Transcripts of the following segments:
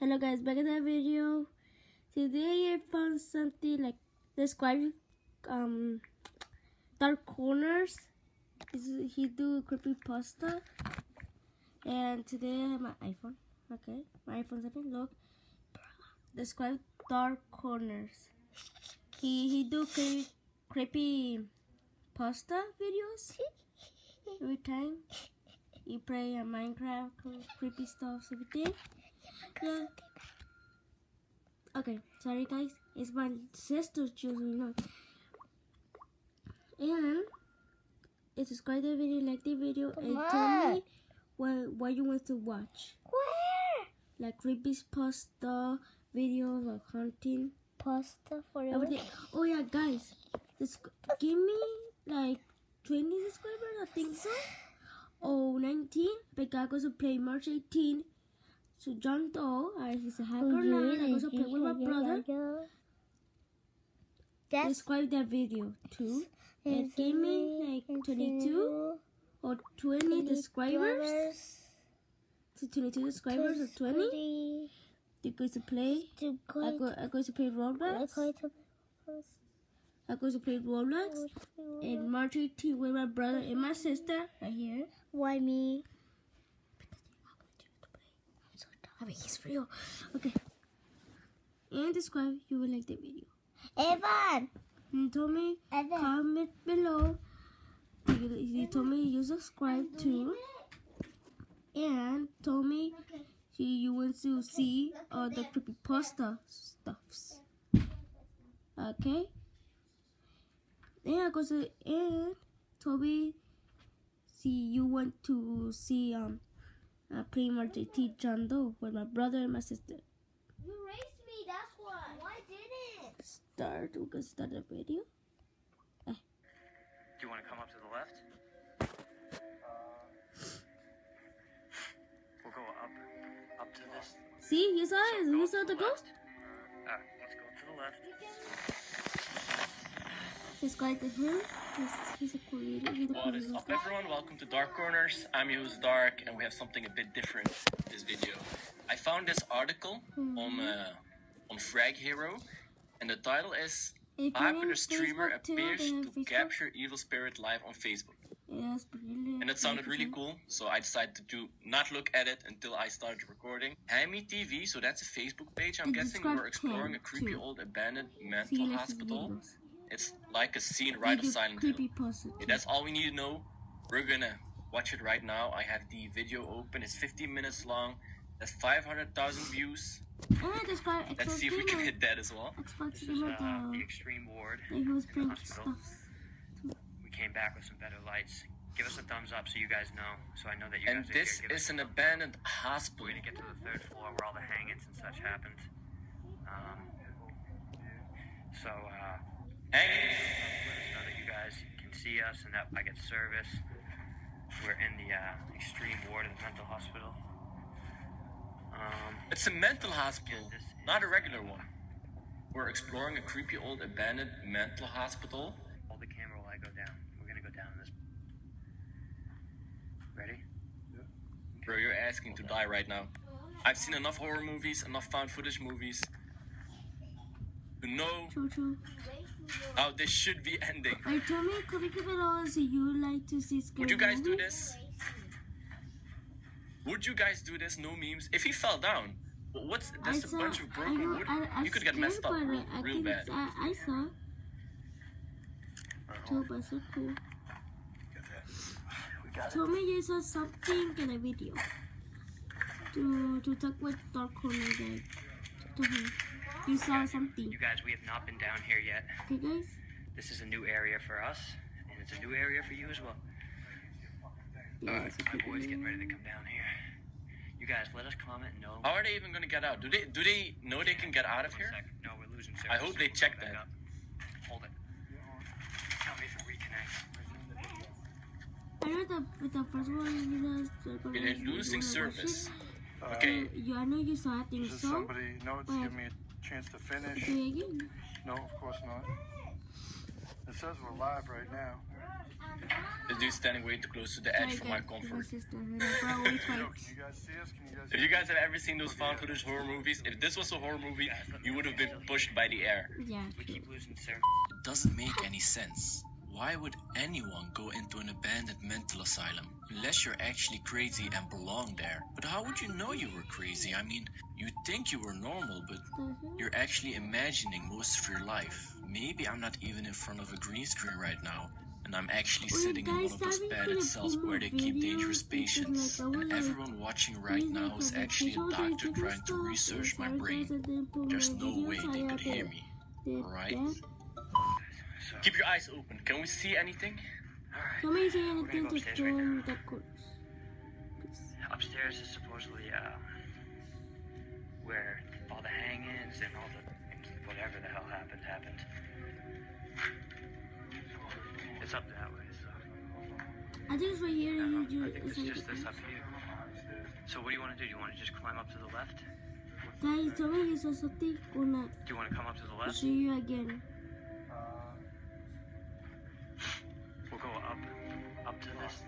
Hello guys, back in that video. Today I found something like describe um dark corners. He do creepy pasta. And today I have my iPhone. Okay, my iPhone 7. Look, describe dark corners. He he do cre- creepy pasta videos every time. You play a Minecraft, creepy stuff, everything. Yeah. Okay, sorry guys. It's my sister's choosing not. And subscribe the video, like the video, and tell me what what you want to watch. Where? Like creepy pasta videos or hunting. Pasta for you. Everything. Oh yeah, guys, just give me like 20 subscribers. I think so. Oh, 19. Because I go to play March 18. So John Doe, uh, he's a hacker now. I go to play with my brother. That's Describe that video too. And give me like 22 or 20 subscribers. So 22 subscribers or 20. You go to play. To I go, I go to play Roblox. I go to play Roblox. And March 18 with my brother and my sister right here. Why me? I mean, he's real. Okay. And describe you will like the video. Evan. And told me Evan. comment below. You, you told me you subscribe to. And told me you, you want to see all the creepypasta stuffs. Okay? And I go to and told me see you want to see um uh, play Marjeti John Doe with my brother and my sister. You raised me, that's why. Why didn't? Start we can start the video. Do you want to come up to the left? We'll go up, up to this. See, you saw it. So You saw to the ghost. Uh, let's go to the left. Subscribe to him. He's, he's a creator. He's a What is up, everyone? Welcome to Dark Corners. I'm host, Dark, and we have something a bit different this video. I found this article on uh, on Frag Hero, and the title is Popular streamer Facebook appears have to Facebook. capture evil spirit live on Facebook. It's really. And it sounded really cool, so I decided to not look at it until I started recording. Hammy TV, so that's a Facebook page, I'm guessing. We're exploring a creepy too. old abandoned mental hospital. videos. It's like a scene They right of Silent Hill. creepy pasta. Yeah, that's all we need to know. We're gonna watch it right now. I have the video open. It's 15 minutes long. That's 500,000 views. And Let's see if we can hit that as well. This is uh, the the. extreme ward. In the hospital. stuff. We came back with some better lights. Give us a thumbs up so you guys know, so I know that you And guys are this here. Give us is an abandoned hospital. We're gonna get to the third floor where all the hang-ins and such happened. Um, so uh, Hang let us know that you guys can see us and that I get service. We're in the uh, extreme ward of the mental hospital. Um, It's a mental hospital, This is- not a regular one. We're exploring a creepy old abandoned mental hospital. hold the camera while I go down. We're gonna go down this. Ready? Bro, you're asking to die right now. I've seen enough horror movies, enough found footage movies to know True, true. How this should be ending. I told me, could you give it all so you like to see scary Would you guys do this? Would you guys do this? No memes. If he fell down, what's I that's a saw. bunch of I broken know. wood. I, I You could get scared, messed up but real, I real think bad. it's- I, I saw. Too, but so cool. Told me you saw something in a video. To to talk with Dark Corner guy. To him. You saw something. You guys, we have not been down here yet. Okay, guys. This is a new area for us, and it's a new area for you as well. Yeah, it's a My boy's getting ready to come down here. You guys, let us comment. No. How are they even gonna get out? Do they do they know they can get out of here? sec. No, we're losing service. I hope they We'll check that. up. Hold it. Tell me if it reconnects. I know the with the first one you guys are gonna Okay, they're losing you wanna watch service. it. Okay, Uh, you, I know you saw. I think so. somebody notes But- give me a chance to finish? No, of course not. It says we're live right now. The dude's standing way too close to the edge for my comfort. My sister, and I brought away Yo, can you guys see us? Can you guys If you guys have ever seen those found footage horror movies, if this was a horror movie, you would have been pushed by the air. Yeah. We keep losing service. It doesn't make any sense. Why would anyone go into an abandoned mental asylum? Unless you're actually crazy and belong there. But how would you know you were crazy? I mean, you think you were normal, but Mhm. you're actually imagining most of your life. Maybe I'm not even in front of a green screen right now. And I'm actually Wait, sitting in one of those padded cells where they keep dangerous patients. like, And everyone watching right now is actually a doctor trying to research my brain. guys, I didn't put There's no way they could hear me. Alright. That. So, Keep your eyes open. Can we see anything? alright. Somebody say We're gonna anything to upstairs right join the course. Upstairs is supposedly uh, where all the hang-ins and all the whatever the hell happened happened. It's up that way, so I think it's right here. I, You don't. I think it's it's just this up here. So what do you want to do? Do you want to just climb up to the left? Guys, somebody says something gonna Do you want to come up to the left? see you again. To this.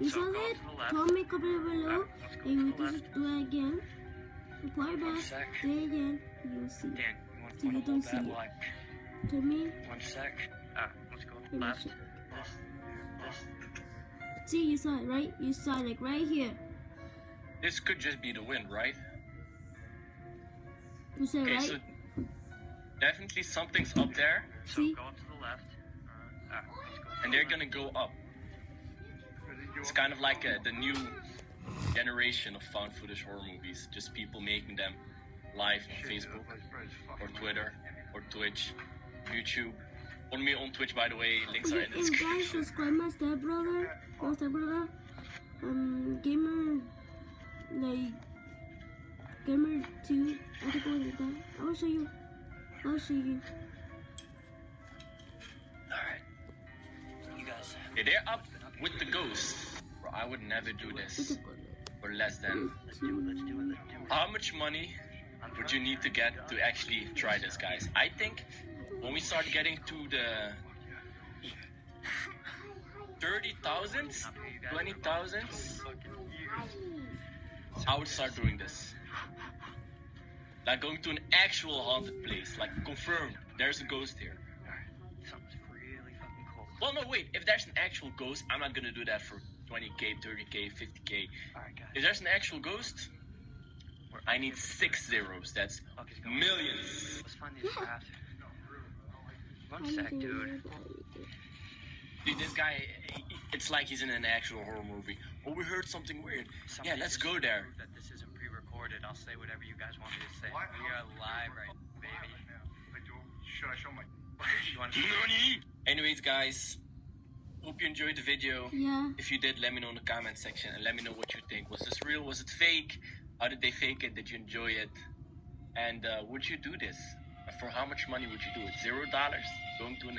You So saw go that? to. Comment comment below. And to we can just do it again. Reply back. Do it again. You'll see. Dan, you want So you don't see it. To me, One sec. Ah, let's go left. check. This, this. see you saw it, right? You saw it like right here. This could just be the wind, right? You said Okay, right? so definitely something's up there, So See? go up to the left. Ah, let's go. and they're gonna go up. It's kind of like uh the new generation of found footage horror movies. Just people making them live on Facebook or Twitter or Twitch, YouTube. On me on Twitch, by the way. Links are in the and guys, subscribe my stepbrother. My stepbrother. Um, gamer. Like. Gamer 2. I think it was like that. I will show you. I'll show you. Alright. You guys. Okay, they're up with the ghost. Bro, I would never do this for less than. How much money would you need to get to actually try this, guys? I think when we start getting to the 30,000s, 20,000s, I would start doing this. Like going to an actual haunted place, like confirmed, there's a ghost here. Something's really fucking cold. Well, no, wait, if there's an actual ghost, I'm not gonna do that for 20k, 30k, 50k. Alright, guys. If there's an actual ghost, I need six zeros. That's Okay, let's go. millions. Let's find these rafts. One sec, dude. Dude, this guy, it's like he's in an actual horror movie. Oh, we heard something weird. Yeah, let's go there. That this isn't pre-recorded. I'll say whatever you guys want me to say. What? We are live right, baby. Should I show my? You want to? Anyways, guys, hope you enjoyed the video. Yeah. If you did, let me know in the comment section and let me know what you think. Was this real? Was it fake? How did they fake it? Did you enjoy it? And uh, would you do this? For how much money would you do it? Zero dollars? Going to a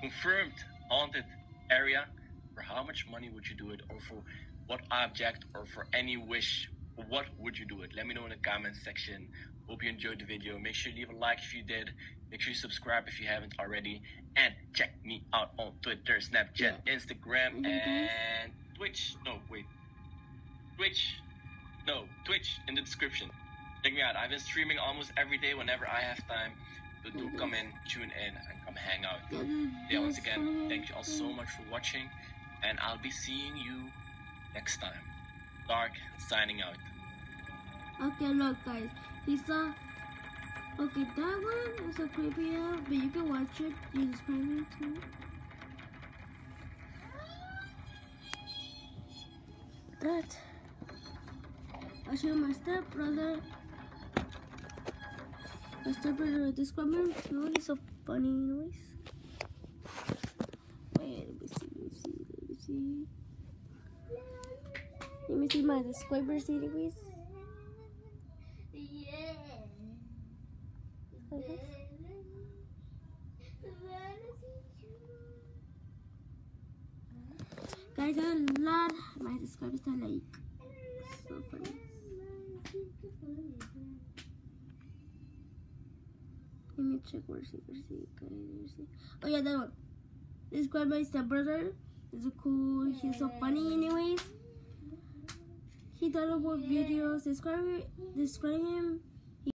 confirmed haunted area? For how much money would you do it? Or for what object? Or for any wish? What would you do it? Let me know in the comment section. Hope you enjoyed the video. Make sure you leave a like if you did. Make sure you subscribe if you haven't already. And check me out on Twitter, Snapchat, Instagram, Mhm, and Twitch. No, wait. Twitch. No, Twitch in the description. Check me out. I've been streaming almost every day whenever I have time. So do come in, tune in, and come hang out. Yeah, once again, thank you all so much for watching, and I'll be seeing you next time. Dark signing out. Okay, look, guys. He saw. Okay, that one is a creepy out, but you can watch it. You just me too. That. I'll show my stepbrother. My stepbrother describe him. too. He's so funny, anyways. Wait, let me see, let me see, let me see. Let me see my subscribers, anyways. Yeah. Okay. Guys, I lot. My subscribers are like so funny. Let me check where's he, where's he, where's he? Oh yeah, that one. Describe my stepbrother. He's a cool. He's so funny, anyways. He does more videos. Describe describe him